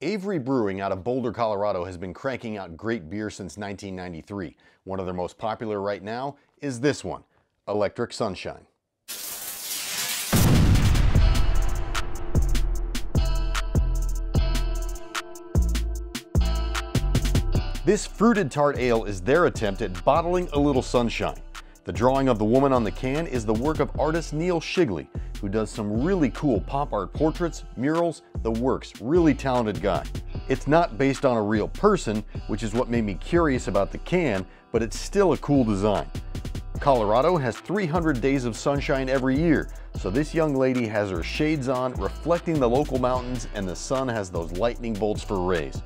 Avery Brewing out of Boulder, Colorado has been cranking out great beer since 1993. One of their most popular right now is this one, Electric Sunshine. This fruited tart ale is their attempt at bottling a little sunshine. The drawing of the woman on the can is the work of artist Neil Shigley, who does some really cool pop art portraits, murals, the works, really talented guy. It's not based on a real person, which is what made me curious about the can, but it's still a cool design. Colorado has 300 days of sunshine every year, so this young lady has her shades on, reflecting the local mountains, and the sun has those lightning bolts for rays.